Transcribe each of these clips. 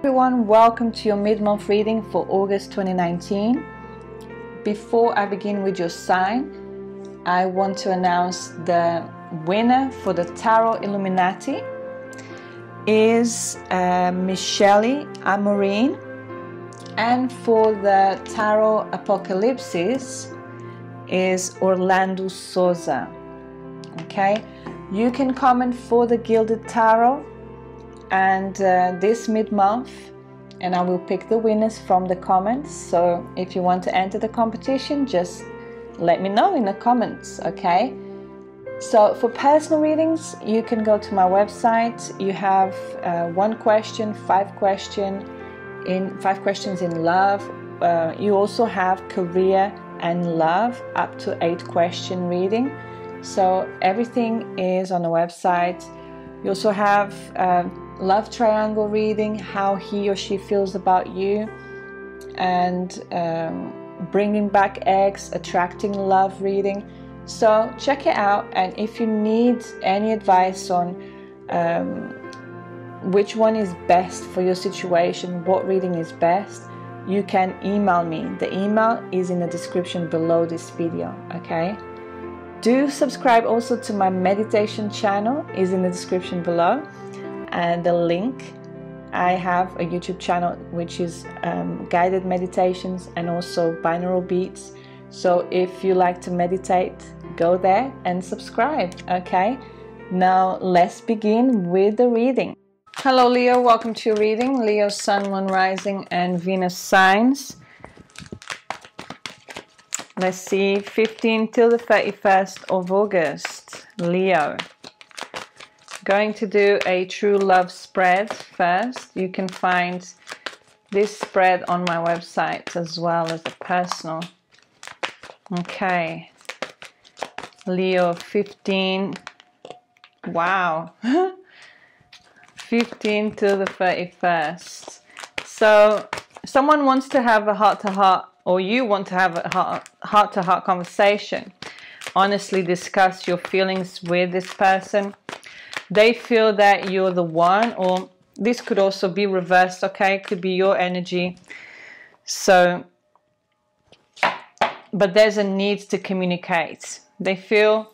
everyone, welcome to your mid-month reading for August 2019. Before I begin with your sign, I want to announce the winner for the Tarot Illuminati is uh, Michele and for the Tarot Apocalypsis is Orlando Souza. Okay, you can comment for the Gilded Tarot and uh, this mid-month and I will pick the winners from the comments. So if you want to enter the competition just let me know in the comments okay? So for personal readings you can go to my website. You have uh, one question five question in five questions in love. Uh, you also have career and love up to eight question reading. So everything is on the website. You also have uh, love triangle reading, how he or she feels about you, and um, bringing back eggs, attracting love reading. So check it out, and if you need any advice on um, which one is best for your situation, what reading is best, you can email me. The email is in the description below this video, okay? Do subscribe also to my meditation channel is in the description below and the link I have a YouTube channel which is um, guided meditations and also binaural beats. So if you like to meditate, go there and subscribe. Okay, now let's begin with the reading. Hello, Leo, welcome to your reading. Leo, Sun, Moon, Rising, and Venus signs. Let's see, 15 till the 31st of August, Leo going to do a true love spread first. You can find this spread on my website as well as a personal. Okay. Leo 15. Wow. 15 to the 31st. So someone wants to have a heart to heart or you want to have a heart to heart conversation. Honestly discuss your feelings with this person they feel that you're the one or this could also be reversed okay? It could be your energy. So but there's a need to communicate. They feel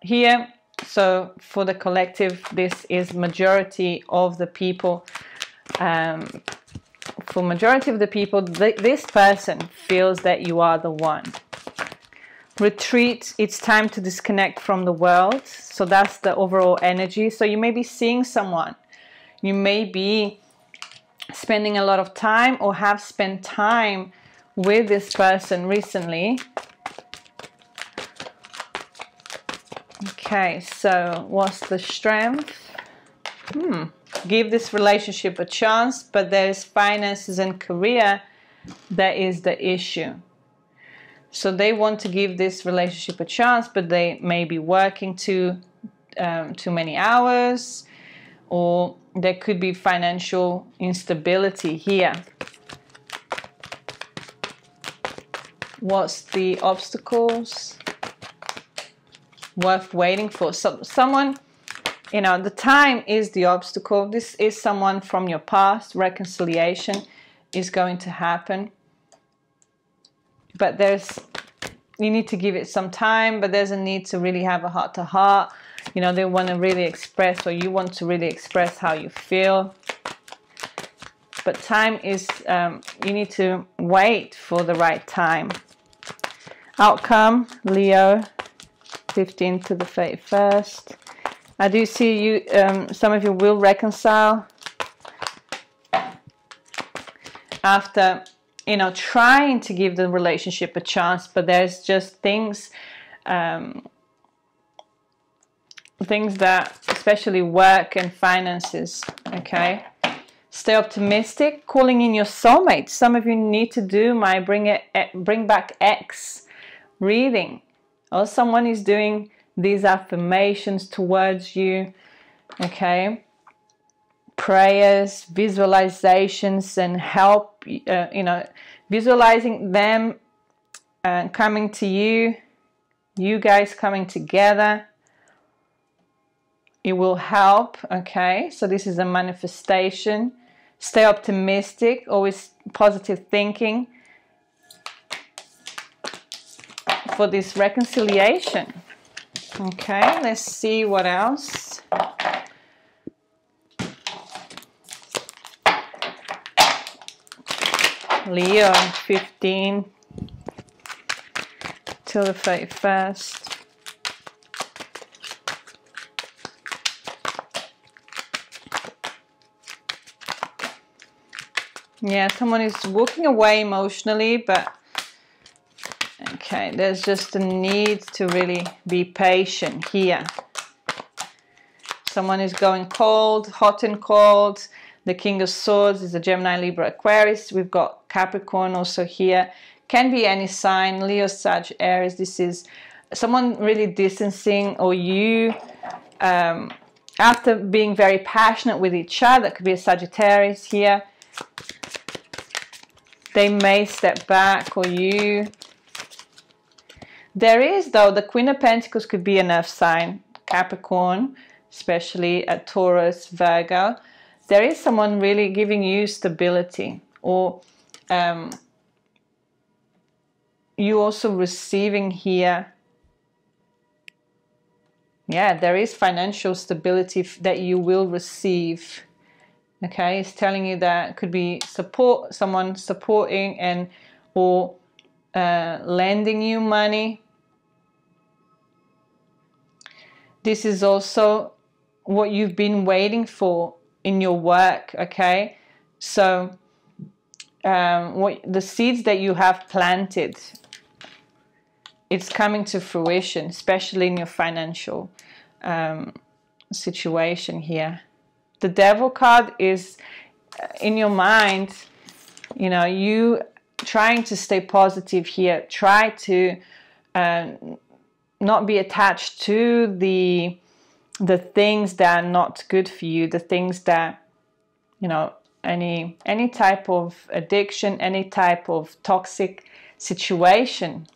here so for the collective this is majority of the people um, for majority of the people th this person feels that you are the one retreat it's time to disconnect from the world. So that's the overall energy. So you may be seeing someone. You may be spending a lot of time or have spent time with this person recently. Okay so what's the strength? Hmm give this relationship a chance but there's finances and career that is the issue so they want to give this relationship a chance, but they may be working too um, too many hours, or there could be financial instability here. What's the obstacles worth waiting for? So someone, you know, the time is the obstacle. This is someone from your past. Reconciliation is going to happen but there's you need to give it some time but there's a need to really have a heart to heart. You know they want to really express or you want to really express how you feel. But time is um, you need to wait for the right time. Outcome Leo 15 to the 31st I do see you um, some of you will reconcile. After you know, trying to give the relationship a chance, but there's just things, um, things that, especially work and finances, okay? Stay optimistic, calling in your soulmate. Some of you need to do my bring it, bring back X reading, or someone is doing these affirmations towards you, okay? prayers, visualizations, and help, uh, you know, visualizing them uh, coming to you, you guys coming together. It will help, okay? So this is a manifestation. stay optimistic, always positive thinking for this reconciliation. Okay, let's see what else. Leo 15 till the 31st. Yeah, someone is walking away emotionally, but okay, there's just a need to really be patient here. Someone is going cold, hot and cold. The King of Swords is a Gemini, Libra, Aquarius. We've got Capricorn also here. Can be any sign, Leo, Sag, Aries. This is someone really distancing or you um, after being very passionate with each other. Could be a Sagittarius here. They may step back or you. There is, though, the Queen of Pentacles could be an earth sign, Capricorn, especially at Taurus, Virgo. There is someone really giving you stability or um, you also receiving here yeah there is financial stability that you will receive. Okay it's telling you that could be support someone supporting and or uh, lending you money. This is also what you've been waiting for in your work okay? So um, what the seeds that you have planted it's coming to fruition especially in your financial um, situation here. The devil card is uh, in your mind you know you trying to stay positive here. Try to um, not be attached to the the things that are not good for you the things that you know any any type of addiction any type of toxic situation.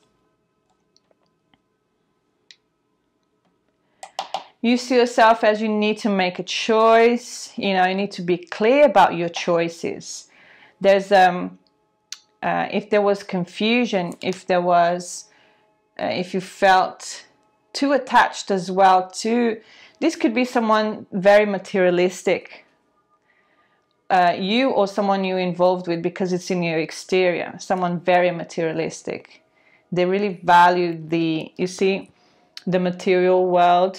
You see yourself as you need to make a choice you know you need to be clear about your choices. There's um uh, if there was confusion if there was uh, if you felt too attached as well to this could be someone very materialistic uh, you or someone you're involved with because it's in your exterior someone very materialistic they really value the you see the material world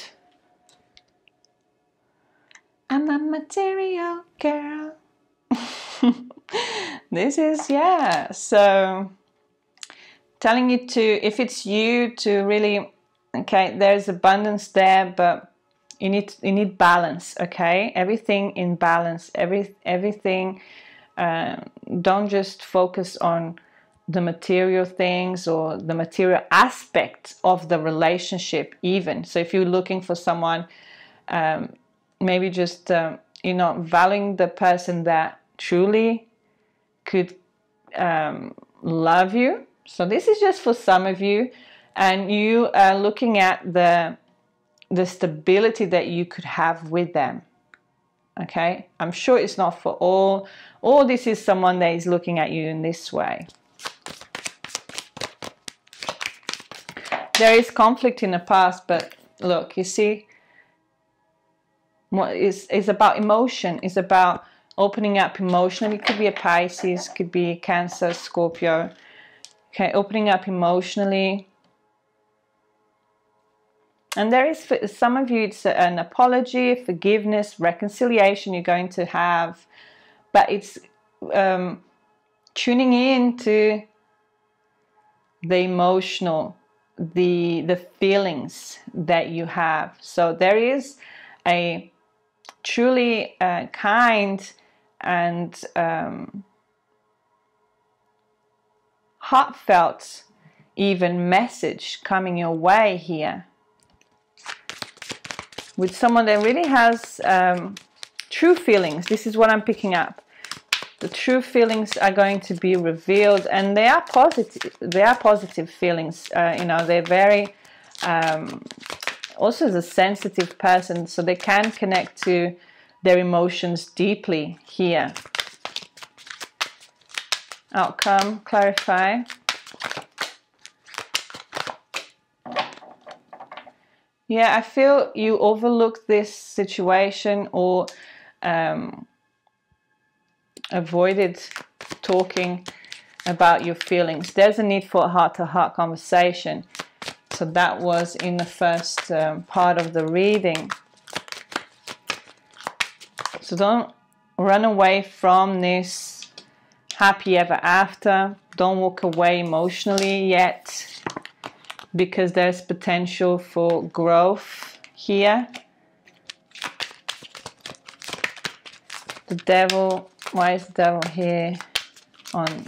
I'm a material girl. this is, yeah. So telling you to, if it's you, to really, okay, there's abundance there, but you need you need balance. Okay, everything in balance. Every everything. Uh, don't just focus on the material things or the material aspect of the relationship even so if you're looking for someone um, maybe just um, you know valuing the person that truly could um, love you so this is just for some of you and you are looking at the the stability that you could have with them okay? I'm sure it's not for all. Or this is someone that is looking at you in this way. There is conflict in the past but look you see is is about emotion is about opening up emotionally. It could be a pisces could be cancer scorpio. Okay opening up emotionally and there is for some of you it's an apology forgiveness reconciliation you're going to have. But it's um, tuning in to the emotional the the feelings that you have. So there is a truly uh, kind and um, heartfelt even message coming your way here with someone that really has um, true feelings this is what I'm picking up the true feelings are going to be revealed and they are positive they are positive feelings uh, you know they're very um, also is a sensitive person, so they can connect to their emotions deeply here. outcome, clarify. Yeah, I feel you overlooked this situation or um, avoided talking about your feelings. There's a need for a heart-to-heart conversation. So that was in the first um, part of the reading. So don't run away from this happy ever after. Don't walk away emotionally yet because there's potential for growth here. The devil, why is the devil here on?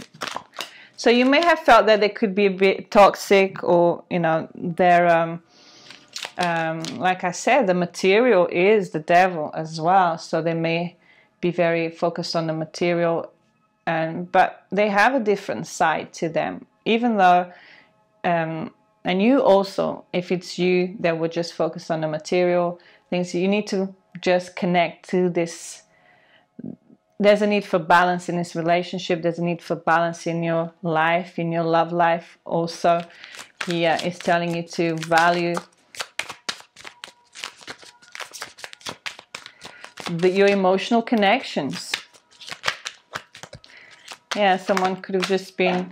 So you may have felt that they could be a bit toxic or you know they're um, um, like I said the material is the devil as well. So they may be very focused on the material and but they have a different side to them. Even though um, and you also if it's you that would just focus on the material things you need to just connect to this. There's a need for balance in this relationship. There's a need for balance in your life in your love life also. Here is telling you to value the, your emotional connections. Yeah someone could have just been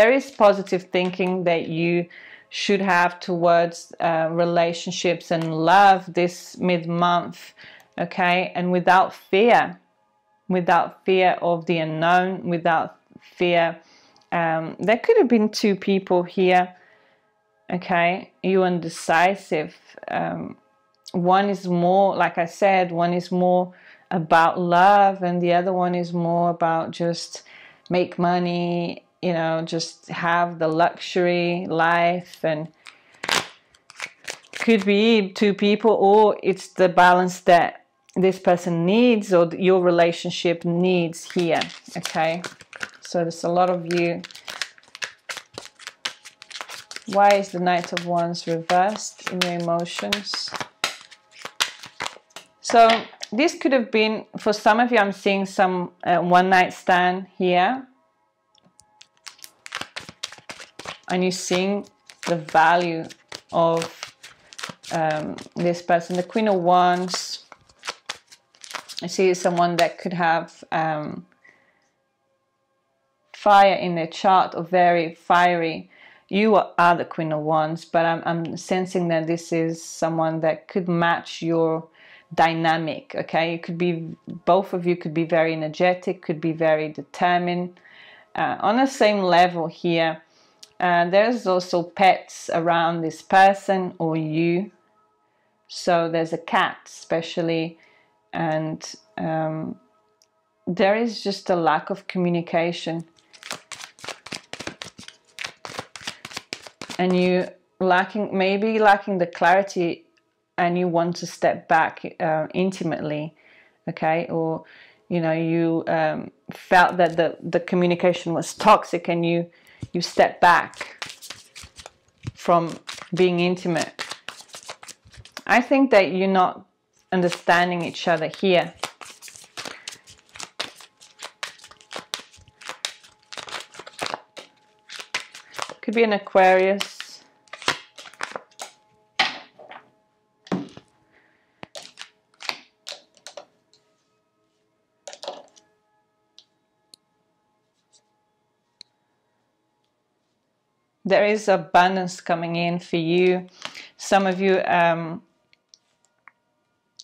there is positive thinking that you should have towards uh, relationships and love this mid-month okay? And without fear without fear of the unknown without fear um, there could have been two people here okay? You indecisive um, one is more like I said one is more about love and the other one is more about just make money you know, just have the luxury life and could be two people or it's the balance that this person needs or your relationship needs here okay? So there's a lot of you. Why is the knight of wands reversed in your emotions? So this could have been for some of you i'm seeing some uh, one night stand here and you're seeing the value of um, this person. The Queen of Wands, I see someone that could have um, fire in their chart or very fiery. You are the Queen of Wands, but I'm, I'm sensing that this is someone that could match your dynamic, okay? You could be, both of you could be very energetic, could be very determined. Uh, on the same level here, and there's also pets around this person or you. So there's a cat, especially, and um, there is just a lack of communication. And you lacking, maybe lacking the clarity, and you want to step back uh, intimately, okay? Or, you know, you um, felt that the, the communication was toxic and you you step back from being intimate. I think that you're not understanding each other here. Could be an Aquarius. There is abundance coming in for you. Some of you, um,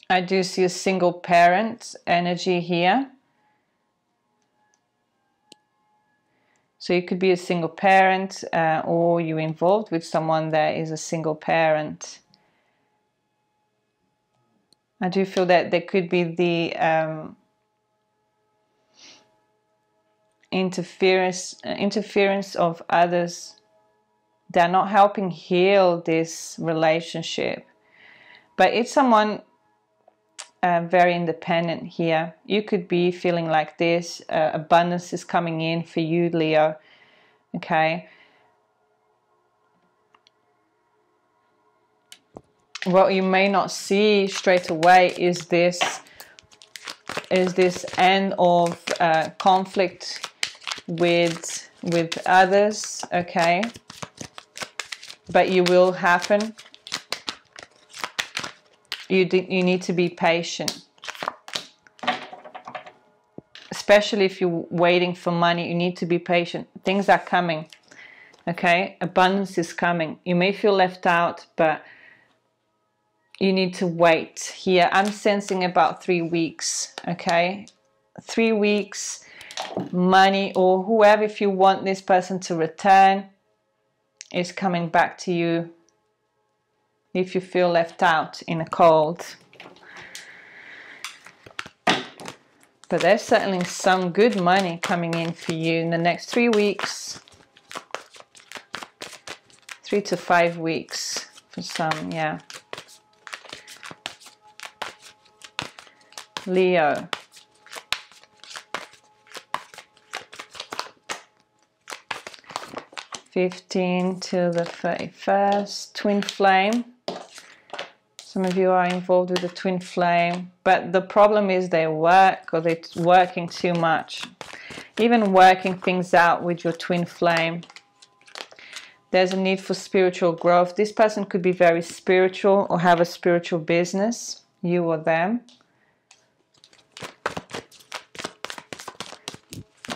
I do see a single parent energy here. So you could be a single parent uh, or you're involved with someone that is a single parent. I do feel that there could be the um, interference interference of others they're not helping heal this relationship. But if someone uh, very independent here. You could be feeling like this. Uh, abundance is coming in for you, Leo. Okay. what you may not see straight away is this is this end of uh, conflict with with others okay but you will happen. You you need to be patient. Especially if you're waiting for money you need to be patient. Things are coming okay? Abundance is coming. You may feel left out but you need to wait here. I'm sensing about three weeks okay? Three weeks money or whoever if you want this person to return is coming back to you if you feel left out in a cold. But there's certainly some good money coming in for you in the next three weeks. Three to five weeks for some yeah. Leo. Fifteen to the thirty-first. Twin flame. Some of you are involved with the twin flame, but the problem is they work or they're working too much. Even working things out with your twin flame. There's a need for spiritual growth. This person could be very spiritual or have a spiritual business, you or them.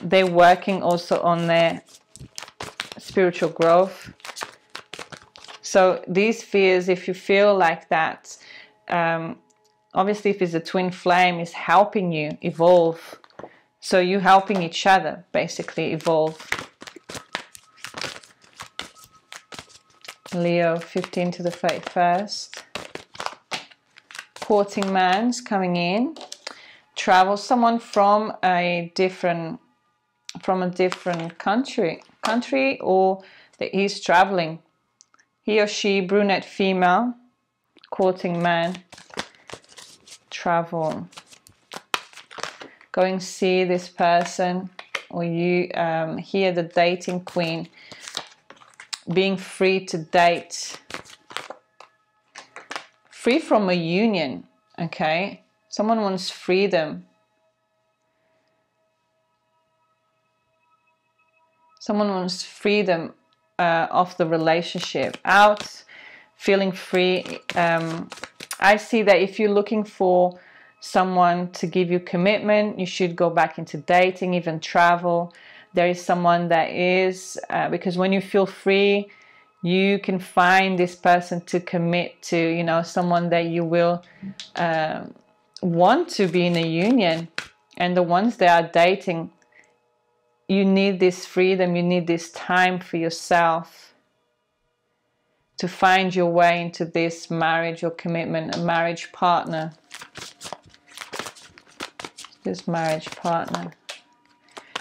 they're working also on their spiritual growth. So these fears, if you feel like that, um, obviously if it's a twin flame, is helping you evolve. So you helping each other basically evolve. Leo 15 to the 31st. Courting man's coming in. Travel someone from a different from a different country country or that he's traveling. He or she, brunette female, courting man, travel. Going see this person or you um, hear the dating queen being free to date free from a union okay someone wants freedom Someone wants freedom uh, of the relationship, out, feeling free. Um, I see that if you're looking for someone to give you commitment, you should go back into dating, even travel. There is someone that is, uh, because when you feel free, you can find this person to commit to, you know, someone that you will uh, want to be in a union. And the ones that are dating, you need this freedom, you need this time for yourself to find your way into this marriage or commitment, a marriage partner. This marriage partner.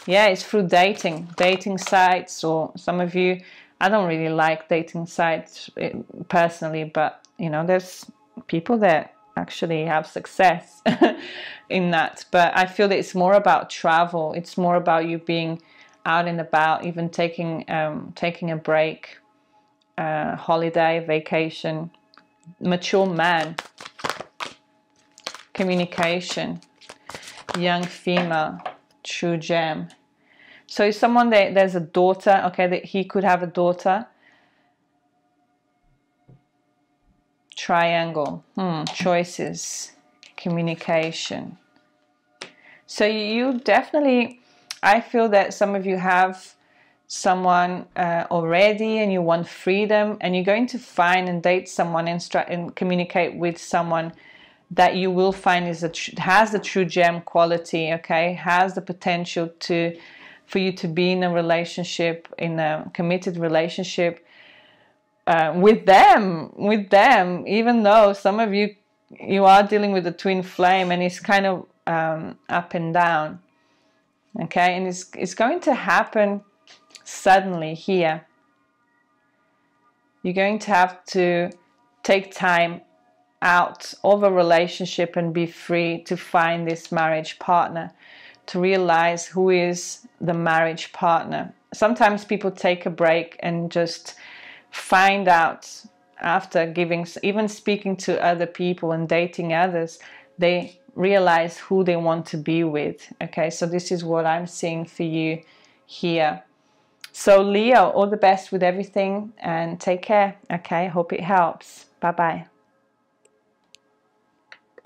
Yeah, it's through dating, dating sites, or some of you, I don't really like dating sites eh, personally, but you know, there's people that actually have success in that. But I feel that it's more about travel. It's more about you being out and about, even taking um, taking a break, uh, holiday, vacation. Mature man, communication, young female, true gem. So if someone that there's a daughter, okay, that he could have a daughter. Triangle, hmm, choices, communication. So you definitely, I feel that some of you have someone uh, already and you want freedom and you're going to find and date someone and, and communicate with someone that you will find is a has the true gem quality okay? Has the potential to for you to be in a relationship in a committed relationship uh, with them with them even though some of you you are dealing with a twin flame and it's kind of um, up and down okay? And it's, it's going to happen suddenly here. You're going to have to take time out of a relationship and be free to find this marriage partner to realize who is the marriage partner. Sometimes people take a break and just find out after giving, even speaking to other people and dating others, they realize who they want to be with. Okay, so this is what I'm seeing for you here. So, Leo, all the best with everything and take care. Okay, hope it helps. Bye bye.